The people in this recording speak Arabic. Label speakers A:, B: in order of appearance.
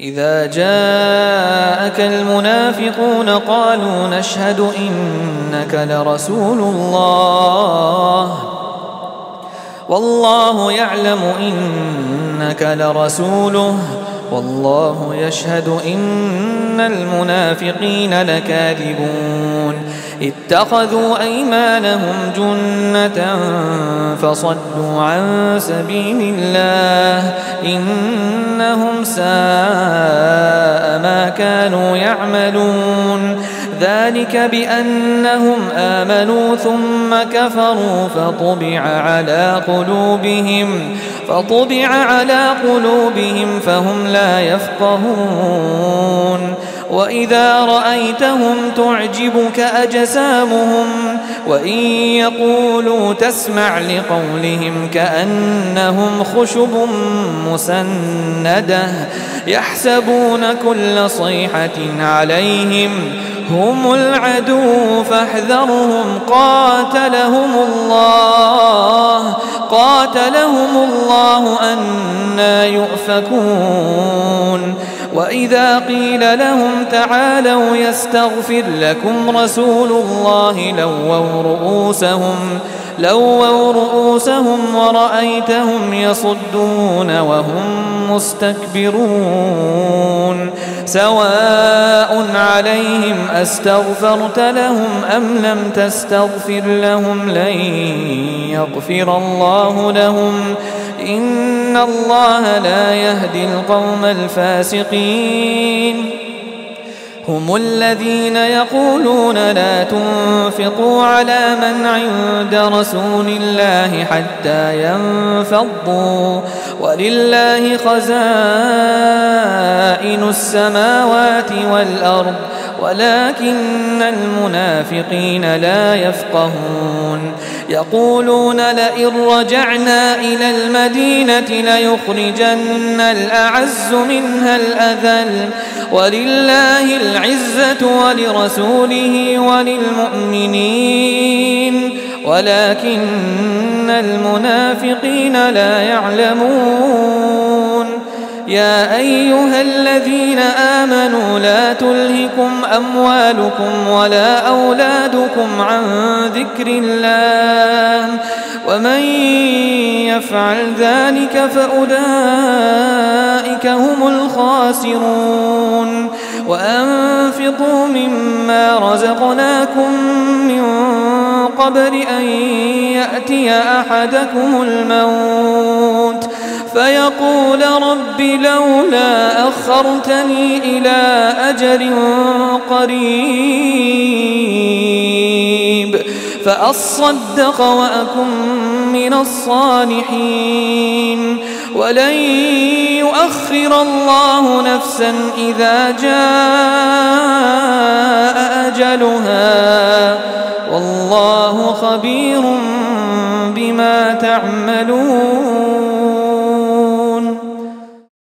A: إذا جاءك المنافقون قالوا نشهد إنك لرسول الله والله يعلم إنك لرسوله والله يشهد إن المنافقين لكاذبون اتخذوا أيمانهم جنة فصدوا عن سبيل الله إنهم سائرون لك يعملون ذلك بأنهم آمنوا ثم كفروا فطبع على قلوبهم فطبع على قلوبهم فهم لا يفقهون وإذا رأيتهم تعجبك أجسامهم وإن يقولوا تسمع لقولهم كأنهم خشب مسندة يحسبون كل صيحة عليهم هم العدو فاحذرهم قاتلهم الله قاتلهم الله أنا يؤفكون وإذا قيل لهم تعالوا يستغفر لكم رسول الله لووا رؤوسهم لووا رؤوسهم ورأيتهم يصدون وهم مستكبرون سواء عليهم أستغفرت لهم أم لم تستغفر لهم لن يغفر الله لهم إن الله لا يهدي القوم الفاسقين هم الذين يقولون لا تنفقوا على من عند رسول الله حتى ينفضوا ولله خزائن السماوات والأرض ولكن المنافقين لا يفقهون يقولون لئن رجعنا إلى المدينة ليخرجن الأعز منها الأذل ولله العزة ولرسوله وللمؤمنين ولكن المنافقين لا يعلمون يا أيها الذين آمنوا لا تلهكم أموالكم ولا أولادكم عن ذكر الله ومن يفعل ذلك فأولئك هم الخاسرون وأنفقوا مما رزقناكم من قبل أن يأتي أحدكم الموت فيقول رب لولا أخرتني إلى أجر قريب فأصدق وأكن من الصالحين ولن يؤخر الله نفسا إذا جاء أجلها والله خبير بما تعملون